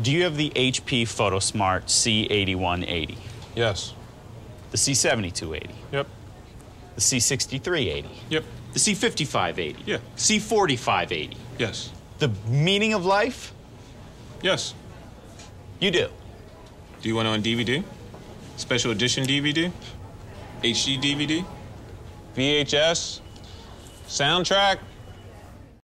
Do you have the HP PhotoSmart C8180, Yes. the C7280, Yep. the C6380, Yep. the C5580, Yeah. C4580? Yes. The meaning of life? Yes. You do. Do you want it on DVD? Special edition DVD? HD DVD? VHS? Soundtrack?